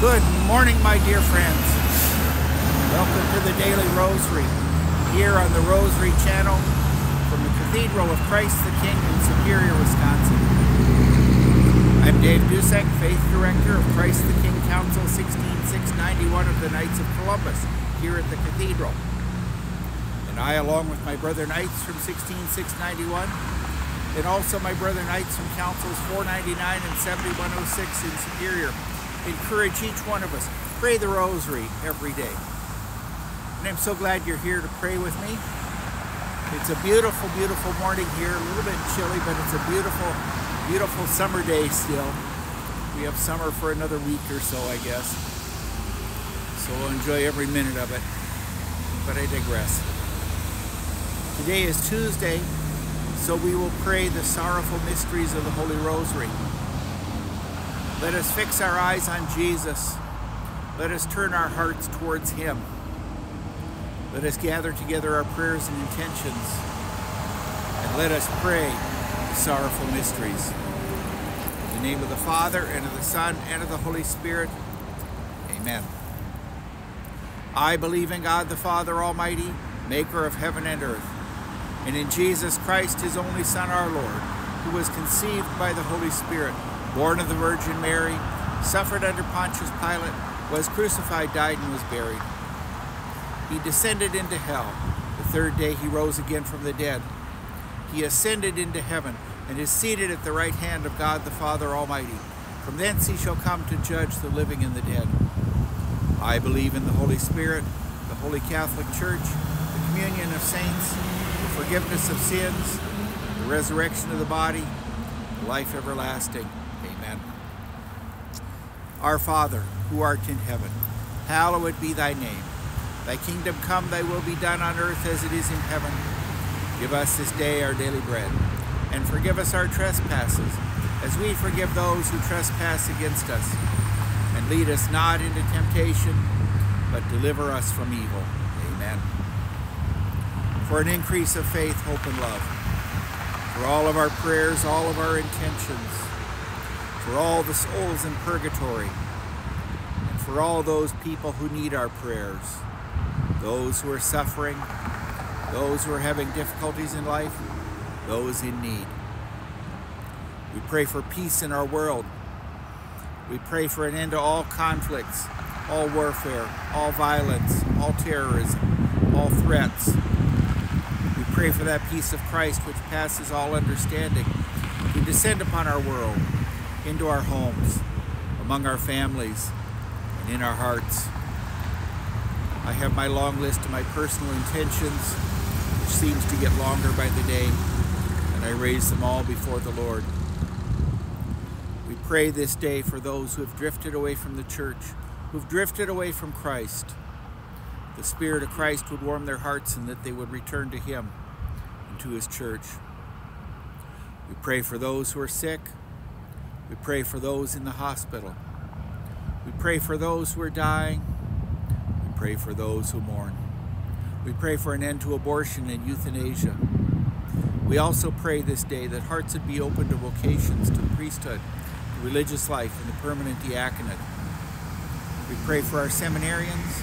Good morning, my dear friends. Welcome to the Daily Rosary here on the Rosary Channel from the Cathedral of Christ the King in Superior, Wisconsin. I'm Dave Dusek, Faith Director of Christ the King Council 16691 of the Knights of Columbus here at the Cathedral. And I, along with my brother Knights from 16691, and also my brother Knights from Councils 499 and 7106 in Superior, encourage each one of us, pray the rosary every day. And I'm so glad you're here to pray with me. It's a beautiful, beautiful morning here, a little bit chilly, but it's a beautiful, beautiful summer day still. We have summer for another week or so, I guess. So we'll enjoy every minute of it. But I digress. Today is Tuesday, so we will pray the sorrowful mysteries of the Holy Rosary. Let us fix our eyes on Jesus. Let us turn our hearts towards Him. Let us gather together our prayers and intentions. And let us pray the sorrowful mysteries. In the name of the Father, and of the Son, and of the Holy Spirit. Amen. I believe in God the Father Almighty, maker of heaven and earth, and in Jesus Christ, his only Son, our Lord, who was conceived by the Holy Spirit born of the Virgin Mary, suffered under Pontius Pilate, was crucified, died, and was buried. He descended into hell. The third day he rose again from the dead. He ascended into heaven and is seated at the right hand of God the Father Almighty. From thence he shall come to judge the living and the dead. I believe in the Holy Spirit, the Holy Catholic Church, the communion of saints, the forgiveness of sins, the resurrection of the body, life everlasting. Our Father, who art in heaven, hallowed be thy name. Thy kingdom come, thy will be done on earth as it is in heaven. Give us this day our daily bread, and forgive us our trespasses, as we forgive those who trespass against us. And lead us not into temptation, but deliver us from evil. Amen. For an increase of faith, hope, and love, for all of our prayers, all of our intentions, for all the souls in purgatory, and for all those people who need our prayers, those who are suffering, those who are having difficulties in life, those in need. We pray for peace in our world. We pray for an end to all conflicts, all warfare, all violence, all terrorism, all threats. We pray for that peace of Christ which passes all understanding to descend upon our world into our homes, among our families, and in our hearts. I have my long list of my personal intentions, which seems to get longer by the day, and I raise them all before the Lord. We pray this day for those who have drifted away from the church, who've drifted away from Christ. The Spirit of Christ would warm their hearts and that they would return to Him and to His church. We pray for those who are sick, we pray for those in the hospital. We pray for those who are dying. We pray for those who mourn. We pray for an end to abortion and euthanasia. We also pray this day that hearts would be open to vocations, to priesthood, religious life, and the permanent diaconate. We pray for our seminarians.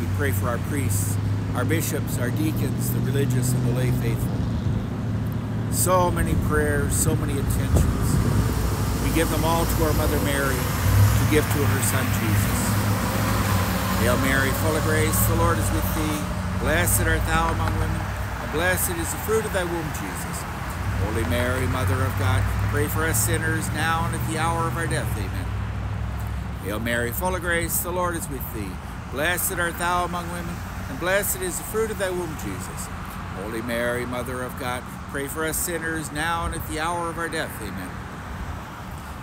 We pray for our priests, our bishops, our deacons, the religious, and the lay faithful. So many prayers, so many intentions give them all to our Mother Mary to give to her Son Jesus. Hail Mary, full of grace, the Lord is with thee. Blessed art thou among women, and blessed is the fruit of thy womb, Jesus. Holy Mary, Mother of God, pray for us sinners now and at the hour of our death. Amen. Hail Mary, full of grace, the Lord is with thee. Blessed art thou among women, and blessed is the fruit of thy womb, Jesus. Holy Mary, Mother of God, pray for us sinners now and at the hour of our death. Amen.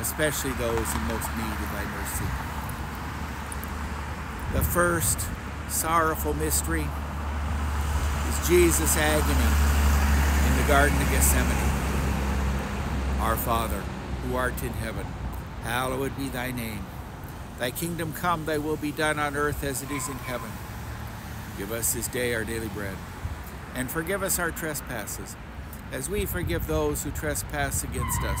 especially those in most need of thy mercy. The first sorrowful mystery is Jesus' agony in the Garden of Gethsemane. Our Father, who art in heaven, hallowed be thy name. Thy kingdom come, thy will be done on earth as it is in heaven. Give us this day our daily bread, and forgive us our trespasses, as we forgive those who trespass against us.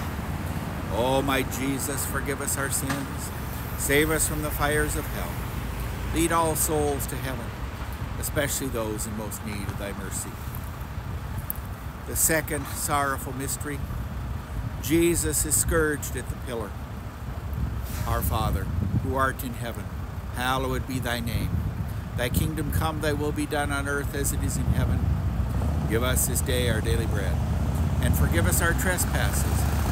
Oh, my Jesus, forgive us our sins. Save us from the fires of hell. Lead all souls to heaven, especially those in most need of thy mercy. The second sorrowful mystery Jesus is scourged at the pillar. Our Father, who art in heaven, hallowed be thy name. Thy kingdom come, thy will be done on earth as it is in heaven. Give us this day our daily bread, and forgive us our trespasses,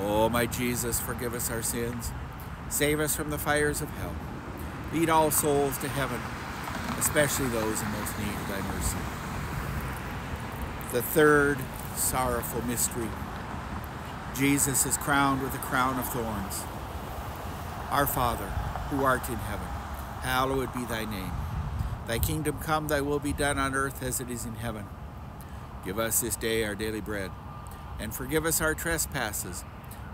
Oh, my Jesus, forgive us our sins. Save us from the fires of hell. Lead all souls to heaven, especially those in most need of thy mercy. The third sorrowful mystery. Jesus is crowned with a crown of thorns. Our Father, who art in heaven, hallowed be thy name. Thy kingdom come, thy will be done on earth as it is in heaven. Give us this day our daily bread, and forgive us our trespasses,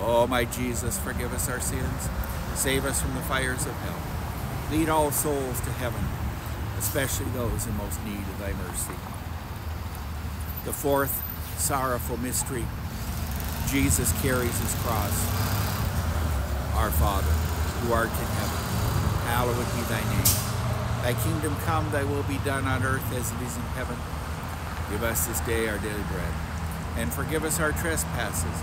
Oh, my Jesus, forgive us our sins. Save us from the fires of hell. Lead all souls to heaven, especially those in most need of thy mercy. The fourth sorrowful mystery Jesus carries his cross. Our Father, who art in heaven, hallowed be thy name. Thy kingdom come, thy will be done on earth as it is in heaven. Give us this day our daily bread, and forgive us our trespasses,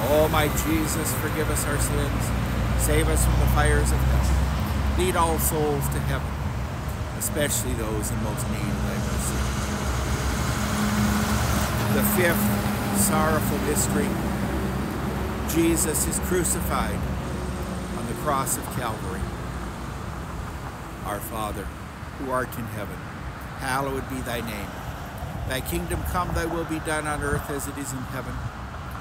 Oh, my Jesus, forgive us our sins. Save us from the fires of hell. Lead all souls to heaven, especially those in most need of thy mercy. The fifth sorrowful mystery Jesus is crucified on the cross of Calvary. Our Father, who art in heaven, hallowed be thy name. Thy kingdom come, thy will be done on earth as it is in heaven.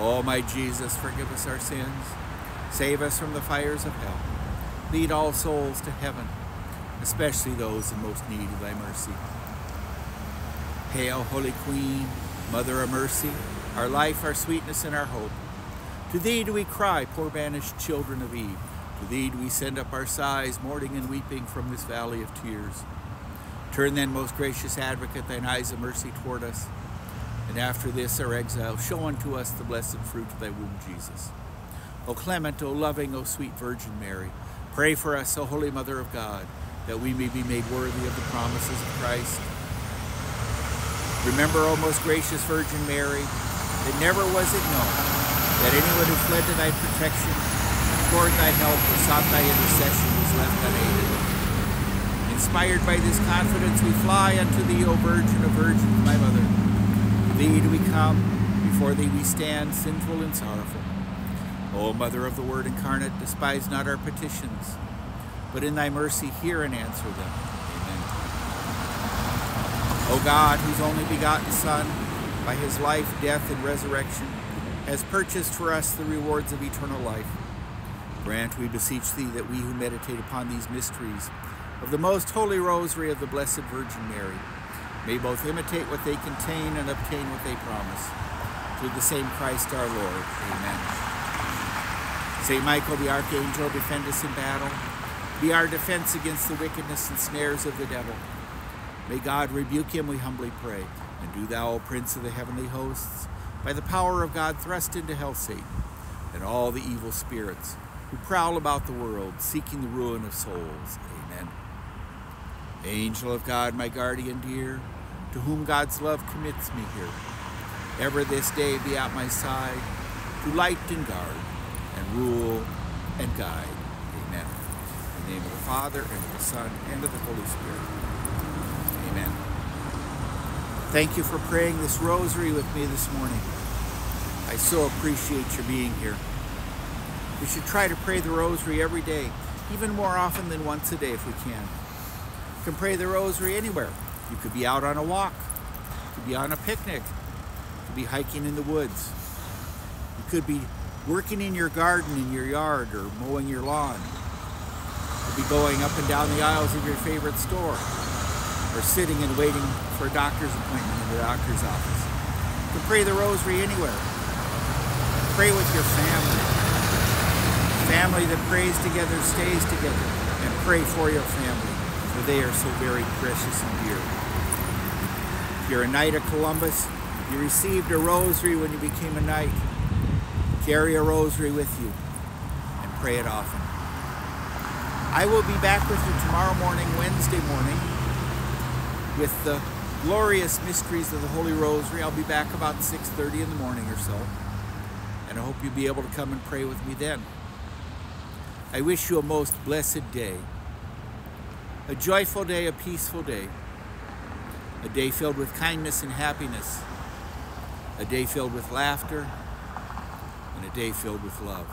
Oh, my Jesus, forgive us our sins. Save us from the fires of hell. Lead all souls to heaven, especially those in most need of thy mercy. Hail, Holy Queen, Mother of Mercy, our life, our sweetness, and our hope. To thee do we cry, poor banished children of Eve. To thee do we send up our sighs, mourning and weeping from this valley of tears. Turn then, most gracious advocate, thine eyes of mercy toward us, and after this our exile, show unto us the blessed fruit of thy womb, Jesus. O clement, O loving, O sweet Virgin Mary, pray for us, O Holy Mother of God, that we may be made worthy of the promises of Christ. Remember, O most gracious Virgin Mary, that never was it known that anyone who fled to thy protection, implored thy help, or sought thy intercession was left unaided. Inspired by this confidence, we fly unto thee, O Virgin of Virgins, my Mother. Thee do we come, before thee we stand, sinful and sorrowful. O Mother of the Word incarnate, despise not our petitions, but in thy mercy hear and answer them. Amen. O God, whose only begotten Son, by his life, death, and resurrection, has purchased for us the rewards of eternal life, grant, we beseech thee, that we who meditate upon these mysteries of the most holy rosary of the Blessed Virgin Mary may both imitate what they contain and obtain what they promise. Through the same Christ our Lord. Amen. St. Michael the Archangel, defend us in battle. Be our defense against the wickedness and snares of the devil. May God rebuke him, we humbly pray. And do thou, O Prince of the heavenly hosts, by the power of God, thrust into hell Satan and all the evil spirits who prowl about the world, seeking the ruin of souls. Angel of God, my guardian dear, to whom God's love commits me here, ever this day be at my side, to light and guard, and rule and guide. Amen. In the name of the Father, and of the Son, and of the Holy Spirit. Amen. Thank you for praying this rosary with me this morning. I so appreciate your being here. We should try to pray the rosary every day, even more often than once a day if we can. You can pray the rosary anywhere. You could be out on a walk, you could be on a picnic, you could be hiking in the woods, you could be working in your garden in your yard or mowing your lawn. You could be going up and down the aisles of your favorite store or sitting and waiting for a doctor's appointment in the doctor's office. You can pray the rosary anywhere. Pray with your family. Family that prays together stays together. And pray for your family, they are so very precious and dear. If you're a Knight of Columbus, you received a rosary when you became a knight. Carry a rosary with you and pray it often. I will be back with you tomorrow morning, Wednesday morning, with the glorious mysteries of the Holy Rosary. I'll be back about 6.30 in the morning or so. And I hope you'll be able to come and pray with me then. I wish you a most blessed day. A joyful day, a peaceful day. A day filled with kindness and happiness. A day filled with laughter. And a day filled with love.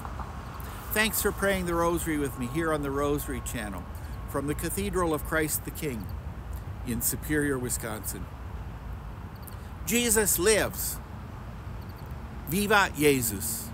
Thanks for praying the Rosary with me here on the Rosary Channel from the Cathedral of Christ the King in Superior, Wisconsin. Jesus lives. Viva Jesus!